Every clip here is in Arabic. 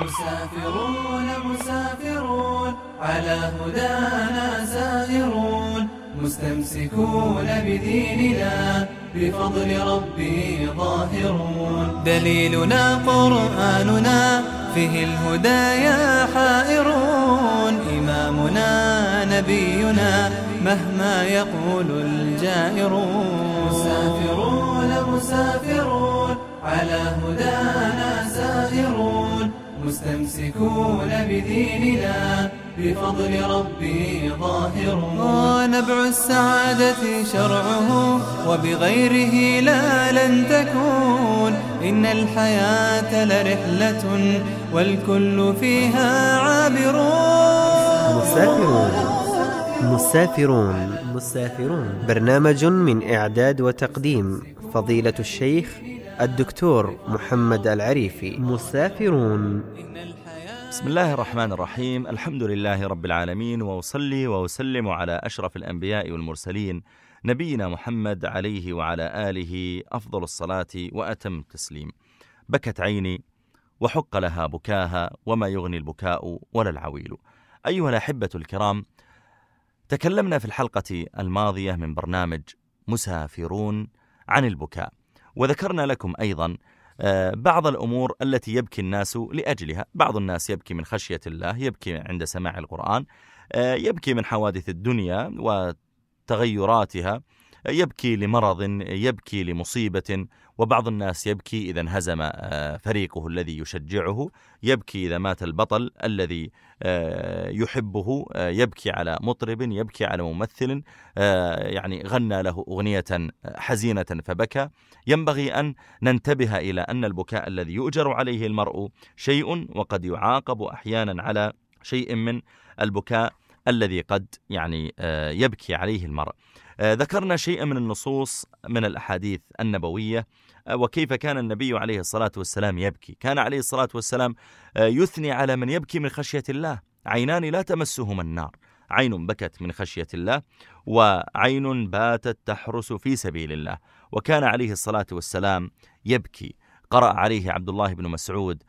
مسافرون مسافرون على هدانا سائرون. مستمسكون بديننا بفضل ربي ظاهرون. دليلنا قرآننا فيه الهدايا حائرون. إمامنا نبينا مهما يقول الجائرون. مسافرون مسافرون على هدانا سائرون. مستمسكون بديننا بفضل ربي ظاهرون ونبع السعادة شرعه وبغيره لا لن تكون. إن الحياة لرحلة والكل فيها عابرون. مسافرون مسافرون. مسافرون. برنامج من إعداد وتقديم فضيلة الشيخ الدكتور محمد العريفي. مسافرون. بسم الله الرحمن الرحيم. الحمد لله رب العالمين وأصلي وأسلم على أشرف الأنبياء والمرسلين نبينا محمد عليه وعلى آله أفضل الصلاة وأتم التسليم. بكت عيني وحق لها بكاها وما يغني البكاء ولا العويل. أيها الأحبة الكرام تكلمنا في الحلقة الماضية من برنامج مسافرون عن البكاء. وذكرنا لكم أيضا آه، بعض الأمور التي يبكي الناس لأجلها. بعض الناس يبكي من خشية الله يبكي عند سماع القرآن آه، يبكي من حوادث الدنيا وتغيراتها. يبكي لمرض يبكي لمصيبة وبعض الناس يبكي إذا انهزم آه، فريقه الذي يشجعه يبكي إذا مات البطل الذي آه، يحبه آه، يبكي على مطرب يبكي على ممثل يعني غنى له أغنية حزينة فبكى. ينبغي أن ننتبه إلى أن البكاء الذي يؤجر عليه المرء شيء وقد يعاقب أحيانا على شيء من البكاء الذي قد يعني يبكي عليه المرء. ذكرنا شيئا من النصوص من الأحاديث النبوية وكيف كان النبي عليه الصلاة والسلام يبكي. كان عليه الصلاة والسلام يثني على من يبكي من خشية الله. عينان لا تمسهما النار. عين بكت من خشية الله وعين باتت تحرس في سبيل الله. وكان عليه الصلاة والسلام يبكي. قرأ عليه عبد الله بن مسعود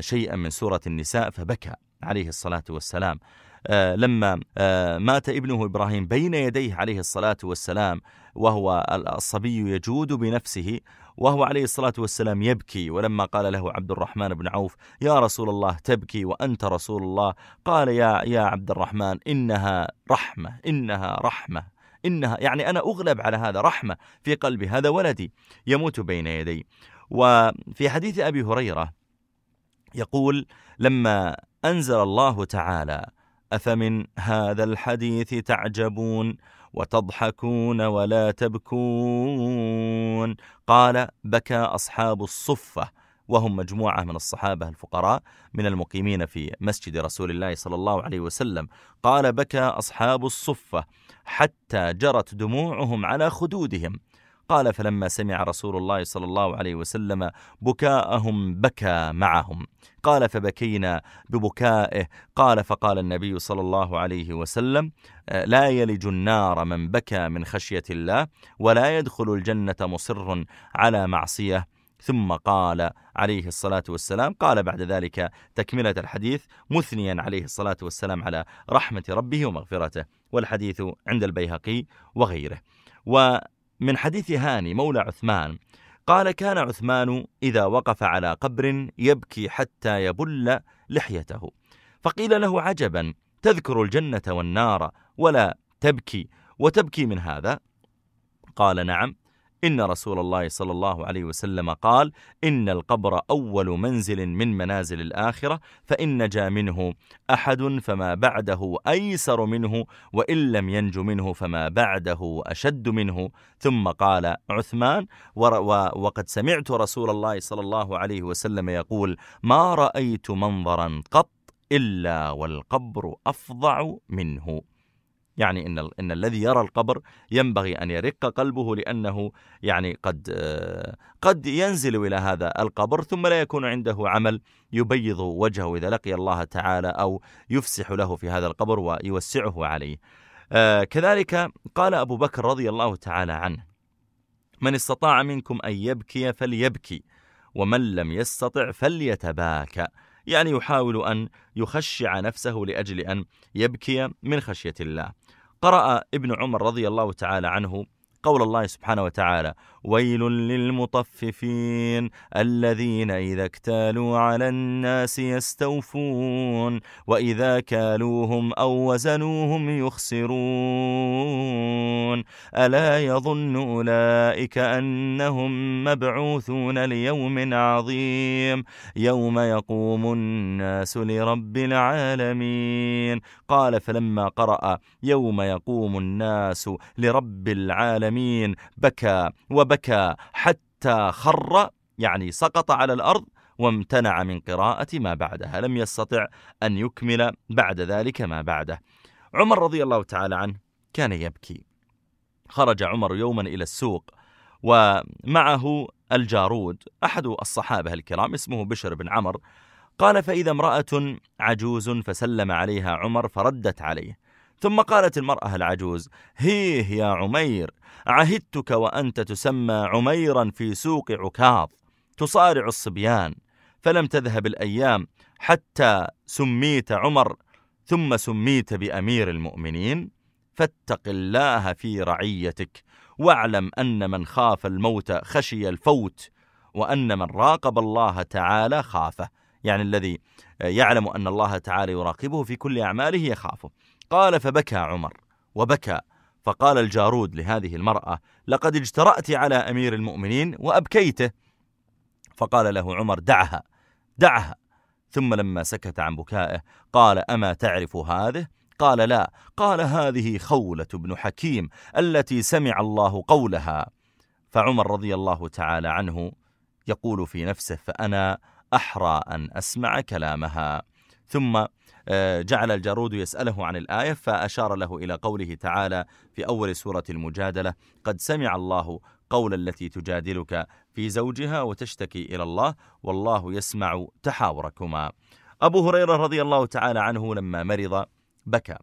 شيئا من سورة النساء فبكى عليه الصلاة والسلام. آه، لما آه، مات ابنه إبراهيم بين يديه عليه الصلاة والسلام وهو الصبي يجود بنفسه وهو عليه الصلاة والسلام يبكي. ولما قال له عبد الرحمن بن عوف يا رسول الله تبكي وأنت رسول الله. قال يا, يا عبد الرحمن إنها رحمة إنها رحمة إنها يعني أنا أغلب على هذا رحمة في قلبي هذا ولدي يموت بين يدي. وفي حديث أبي هريرة يقول لما أنزل الله تعالى أفمن هذا الحديث تعجبون وتضحكون ولا تبكون؟ قال بكى أصحاب الصفة وهم مجموعة من الصحابة الفقراء من المقيمين في مسجد رسول الله صلى الله عليه وسلم. قال بكى أصحاب الصفة حتى جرت دموعهم على خدودهم. قال فلما سمع رسول الله صلى الله عليه وسلم بكاءهم بكى معهم. قال فبكينا ببكائه. قال فقال النبي صلى الله عليه وسلم لا يلج النار من بكى من خشية الله ولا يدخل الجنة مصر على معصية. ثم قال عليه الصلاة والسلام قال بعد ذلك تكملة الحديث مثنيا عليه الصلاة والسلام على رحمة ربه ومغفرته والحديث عند البيهقي وغيره. من حديث هاني مولى عثمان قال كان عثمان إذا وقف على قبر يبكي حتى يبل لحيته فقيل له عجبا تذكر الجنة والنار ولا تبكي وتبكي من هذا؟ قال نعم. إن رسول الله صلى الله عليه وسلم قال إن القبر أول منزل من منازل الآخرة فإن نجا منه أحد فما بعده أيسر منه وإن لم ينج منه فما بعده أشد منه. ثم قال عثمان وقد سمعت رسول الله صلى الله عليه وسلم يقول ما رأيت منظرا قط إلا والقبر أفظع منه. يعني إن, إن الذي يرى القبر ينبغي أن يرق قلبه لأنه يعني قد, قد ينزل إلى هذا القبر ثم لا يكون عنده عمل يبيض وجهه إذا لقي الله تعالى أو يفسح له في هذا القبر ويوسعه عليه. كذلك قال أبو بكر رضي الله تعالى عنه من استطاع منكم أن يبكي فليبكي ومن لم يستطع فليتباكى. يعني يحاول أن يخشع نفسه لأجل أن يبكي من خشية الله. قرأ ابن عمر رضي الله تعالى عنه قول الله سبحانه وتعالى ويل للمطففين الذين إذا اكتالوا على الناس يستوفون وإذا كالوهم أو وزنوهم يخسرون. ألا يظن أولئك أنهم مبعوثون ليوم عظيم يوم يقوم الناس لرب العالمين. قال فلما قرأ يوم يقوم الناس لرب العالمين بكى وبكى حتى خر يعني سقط على الأرض وامتنع من قراءة ما بعدها لم يستطع أن يكمل بعد ذلك ما بعده. عمر رضي الله تعالى عنه كان يبكي. خرج عمر يوما إلى السوق ومعه الجارود أحد الصحابة الكرام اسمه بشر بن عمر قال فإذا امرأة عجوز فسلم عليها عمر فردت عليه ثم قالت المرأة العجوز هيه يا عمير عهدتك وأنت تسمى عميرا في سوق عكاظ تصارع الصبيان فلم تذهب الأيام حتى سميت عمر ثم سميت بأمير المؤمنين فاتق الله في رعيتك واعلم أن من خاف الموت خشي الفوت وأن من راقب الله تعالى خافه. يعني الذي يعلم أن الله تعالى يراقبه في كل أعماله يخافه. قال فبكى عمر وبكى. فقال الجارود لهذه المرأة لقد اجترأت على أمير المؤمنين وأبكيته. فقال له عمر دعها دعها. ثم لما سكت عن بكائه قال أما تعرف هذه؟ قال لا. قال هذه خولة بن حكيم التي سمع الله قولها. فعمر رضي الله تعالى عنه يقول في نفسه فأنا أحرى أن أسمع كلامها. ثم جعل الجارود يسأله عن الآية فأشار له إلى قوله تعالى في أول سورة المجادلة قد سمع الله قول التي تجادلك في زوجها وتشتكي إلى الله والله يسمع تحاوركما. أبو هريرة رضي الله تعالى عنه لما مرض بكى.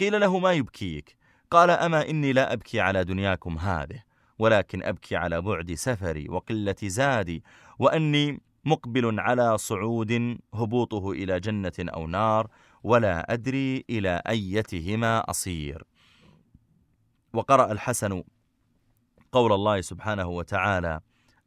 قيل له ما يبكيك؟ قال أما إني لا أبكي على دنياكم هذه ولكن أبكي على بعد سفري وقلة زادي وأني مقبل على صعود هبوطه إلى جنة أو نار ولا أدري إلى أيتهما أصير. وقرأ الحسن قول الله سبحانه وتعالى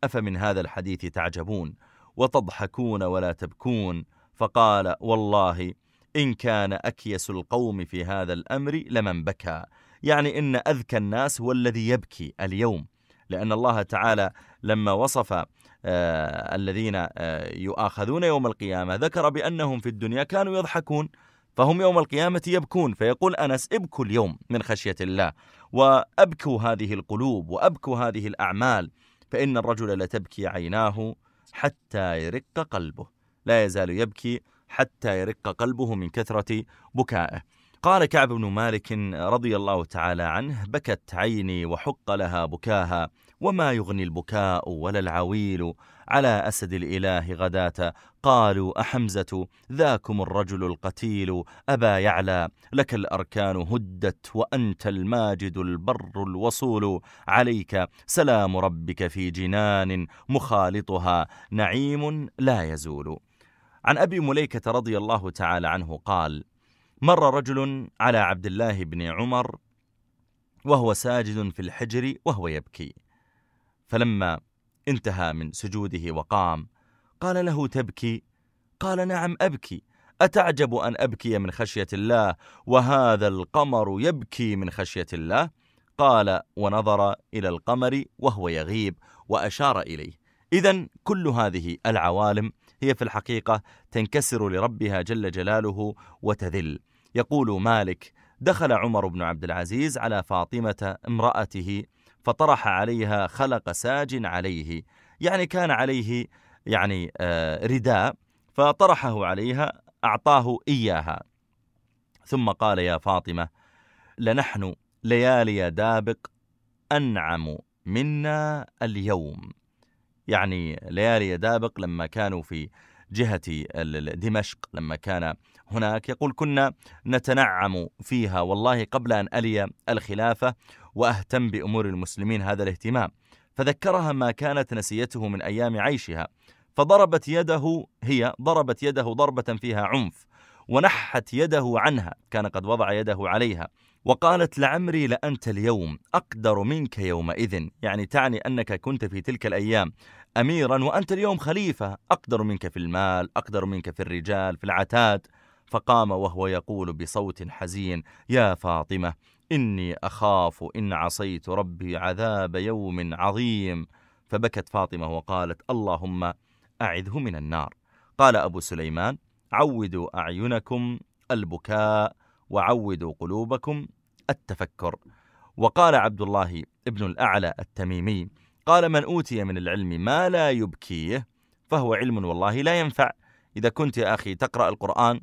أفمن هذا الحديث تعجبون وتضحكون ولا تبكون؟ فقال والله إن كان أكيس القوم في هذا الأمر لمن بكى. يعني إن أذكى الناس هو الذي يبكي اليوم. لأن الله تعالى لما وصف آه الذين آه يؤاخذون يوم القيامة ذكر بأنهم في الدنيا كانوا يضحكون فهم يوم القيامة يبكون فيقول أنس ابكوا اليوم من خشية الله وأبكوا هذه القلوب وأبكوا هذه الأعمال فإن الرجل لتبكي عيناه حتى يرق قلبه لا يزال يبكي حتى يرق قلبه من كثرة بكائه. قال كعب بن مالك رضي الله تعالى عنه بكت عيني وحق لها بكاها وما يغني البكاء ولا العويل على أسد الإله غداة. قالوا أحمزة ذاكم الرجل القتيل أبا يعلى لك الأركان هدت وأنت الماجد البر الوصول. عليك سلام ربك في جنان مخالطها نعيم لا يزول. عن أبي مليكة رضي الله تعالى عنه قال مر رجل على عبد الله بن عمر وهو ساجد في الحجر وهو يبكي. فلما انتهى من سجوده وقام قال له تبكي؟ قال نعم أبكي. أتعجب أن أبكي من خشية الله وهذا القمر يبكي من خشية الله؟ قال ونظر إلى القمر وهو يغيب وأشار إليه. إذا كل هذه العوالم هي في الحقيقة تنكسر لربها جل جلاله وتذل. يقول مالك دخل عمر بن عبد العزيز على فاطمة امرأته فطرح عليها خلق ساج عليه يعني كان عليه يعني آه، رداء فطرحه عليها أعطاه إياها. ثم قال يا فاطمة لنحن ليالي دابق أنعم منا اليوم. يعني ليالي دابق لما كانوا في جهة دمشق لما كان هناك يقول كنا نتنعم فيها. والله قبل أن ألي الخلافة وأهتم بأمور المسلمين هذا الاهتمام فذكرها ما كانت نسيته من أيام عيشها. فضربت يده هي ضربت يده ضربة فيها عنف ونحت يده عنها كان قد وضع يده عليها. وقالت لعمري لأنت اليوم أقدر منك يومئذ. يعني تعني أنك كنت في تلك الأيام أميرا وأنت اليوم خليفة. أقدر منك في المال أقدر منك في الرجال في العتاد. فقام وهو يقول بصوت حزين يا فاطمة إني أخاف إن عصيت ربي عذاب يوم عظيم. فبكت فاطمة وقالت اللهم أعذه من النار. قال أبو سليمان عودوا أعينكم البكاء وعودوا قلوبكم التفكر. وقال عبد الله ابن الأعلى التميمي قال من أوتي من العلم ما لا يبكيه فهو علم والله لا ينفع. إذا كنت يا أخي تقرأ القرآن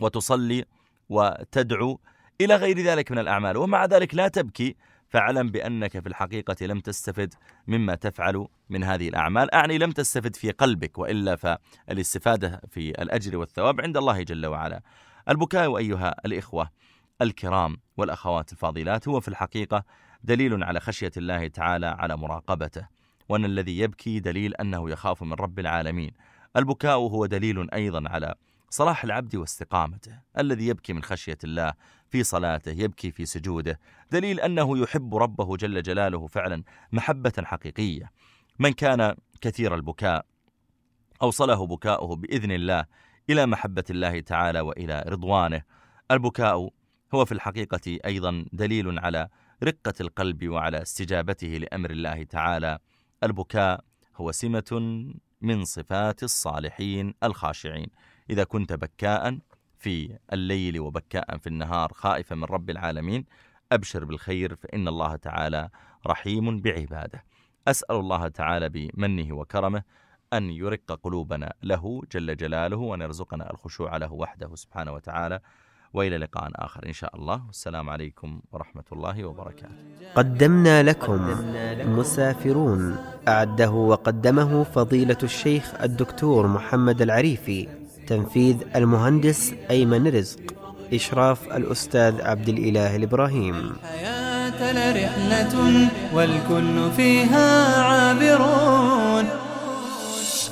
وتصلي وتدعو إلى غير ذلك من الأعمال ومع ذلك لا تبكي فاعلم بأنك في الحقيقة لم تستفد مما تفعل من هذه الأعمال. أعني لم تستفد في قلبك وإلا فالاستفادة في الأجر والثواب عند الله جل وعلا. البكاء أيها الإخوة الكرام والأخوات الفاضلات هو في الحقيقة دليل على خشية الله تعالى على مراقبته وأن الذي يبكي دليل أنه يخاف من رب العالمين. البكاء هو دليل أيضا على صلاح العبد واستقامته. الذي يبكي من خشية الله في صلاته يبكي في سجوده دليل أنه يحب ربه جل جلاله فعلا محبة حقيقية. من كان كثير البكاء أوصله بكاؤه بإذن الله إلى محبة الله تعالى وإلى رضوانه. البكاء هو في الحقيقة أيضا دليل على رقة القلب وعلى استجابته لأمر الله تعالى. البكاء هو سمة من صفات الصالحين الخاشعين. إذا كنت بكاء في الليل وبكاء في النهار خائفا من رب العالمين أبشر بالخير فإن الله تعالى رحيم بعباده. أسأل الله تعالى بمنه وكرمه أن يرق قلوبنا له جل جلاله وأن يرزقنا الخشوع له وحده سبحانه وتعالى. وإلى لقاء آخر إن شاء الله. والسلام عليكم ورحمة الله وبركاته. قدمنا لكم مسافرون. أعده وقدمه فضيلة الشيخ الدكتور محمد العريفي تنفيذ المهندس أيمن رزق إشراف الأستاذ عبد الإله الإبراهيم. حياة لرحلة والكل فيها عابرون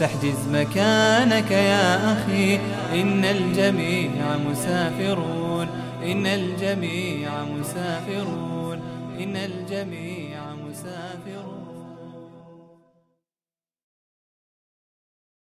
فاحجز مكانك يا أخي. إن الجميع مسافرون. إن الجميع مسافرون. إن الجميع